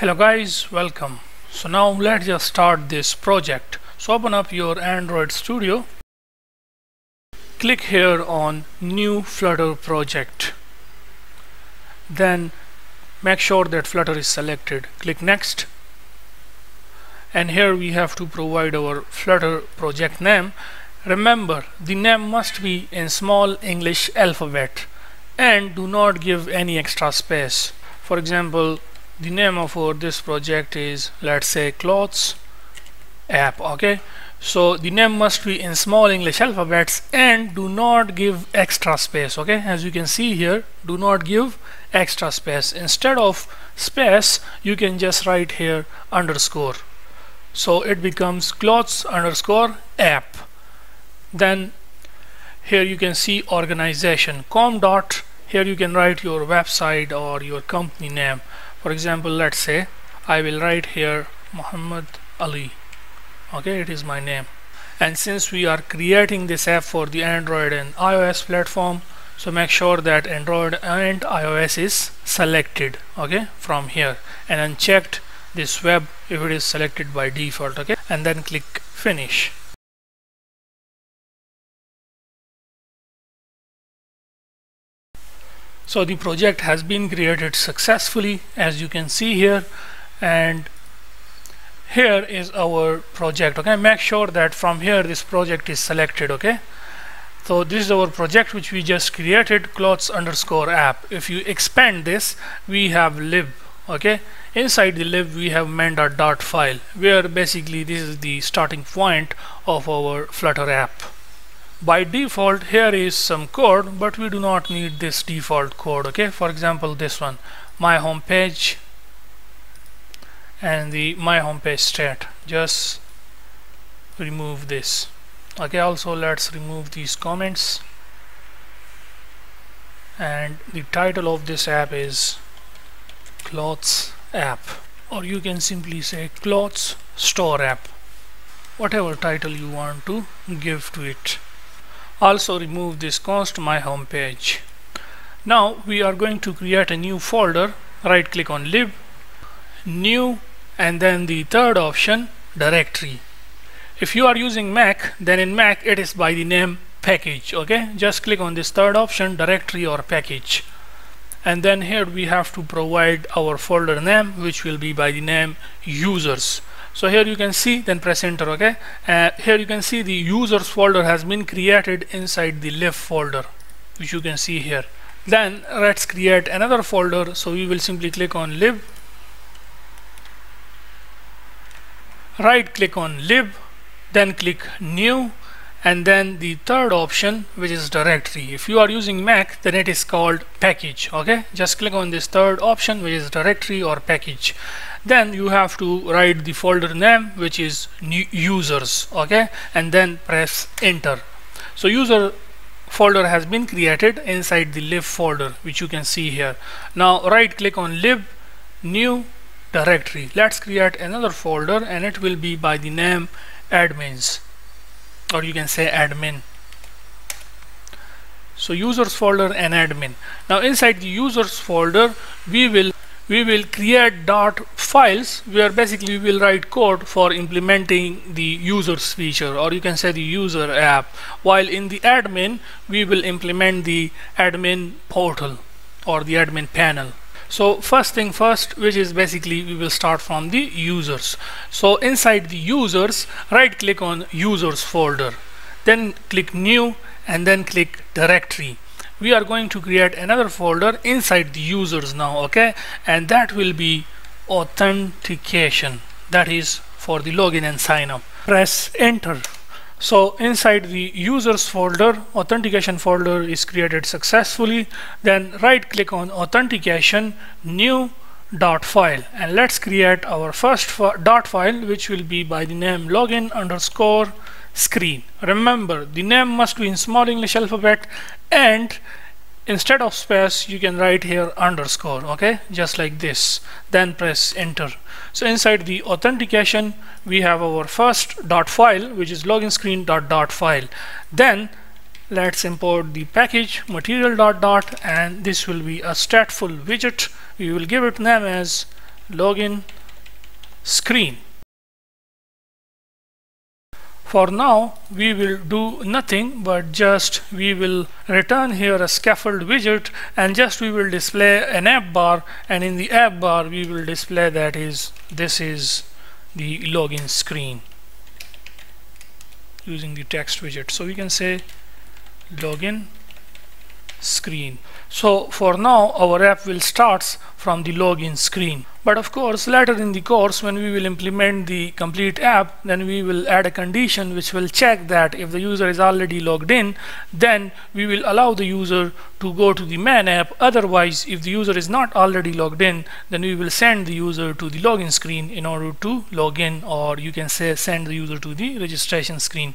hello guys welcome. So now let's just start this project. So open up your android studio. Click here on new flutter project. Then make sure that flutter is selected. Click next. And here we have to provide our flutter project name. Remember the name must be in small english alphabet and do not give any extra space. For example the name of our this project is let's say clothes app okay? So the name must be in small english alphabets and do not give extra space okay? As you can see here do not give extra space. Instead of space you can just write here underscore. So it becomes clothes underscore app. Then here you can see organization. Com dot here you can write your website or your company name for example let's say I will write here Muhammad Ali. Okay it is my name. And since we are creating this app for the Android and iOS platform so make sure that Android and iOS is selected okay from here. And unchecked this web if it is selected by default okay and then click finish so the project has been created successfully as you can see here. And here is our project okay? Make sure that from here this project is selected okay? So this is our project which we just created clothes underscore app. If you expand this we have lib okay? Inside the lib we have main.dart file where basically this is the starting point of our flutter app by default here is some code but we do not need this default code okay? For example this one my home page and the my home page stat just remove this. Okay also let's remove these comments. And the title of this app is clothes app or you can simply say clothes store app. Whatever title you want to give to it also remove this const my home page. Now we are going to create a new folder. Right click on lib new and then the third option directory. If you are using Mac then in Mac it is by the name package okay? Just click on this third option directory or package. And then here we have to provide our folder name which will be by the name users so here you can see then press enter okay? Uh, here you can see the users folder has been created inside the lib folder which you can see here. Then let's create another folder. So we will simply click on lib. Right click on lib then click new and then the third option which is directory. If you are using Mac then it is called package okay? Just click on this third option which is directory or package. Then you have to write the folder name which is new users okay? And then press enter. So user folder has been created inside the lib folder which you can see here. Now right click on lib new directory. Let's create another folder and it will be by the name admins or you can say admin. So users folder and admin. Now inside the users folder we will we will create dart files where basically we will write code for implementing the users feature or you can say the user app. While in the admin we will implement the admin portal or the admin panel so first thing first which is basically we will start from the users. So inside the users right click on users folder. Then click new and then click directory. We are going to create another folder inside the users now okay? And that will be authentication. That is for the login and sign up. Press enter so inside the users folder authentication folder is created successfully. Then right click on authentication new dart file. And let's create our first dart file which will be by the name login underscore screen. Remember the name must be in small English alphabet and instead of space you can write here underscore okay? Just like this. Then press enter. So inside the authentication we have our first dart file which is login screen dot dart file. Then let's import the package material dot dart and this will be a stateful widget. We will give it name as login screen for now we will do nothing but just we will return here a scaffold widget and just we will display an app bar and in the app bar we will display that is this is the login screen using the text widget. So we can say login screen. So for now our app will starts from the login screen but of course later in the course when we will implement the complete app then we will add a condition which will check that if the user is already logged in then we will allow the user to go to the main app. Otherwise if the user is not already logged in then we will send the user to the login screen in order to log in or you can say send the user to the registration screen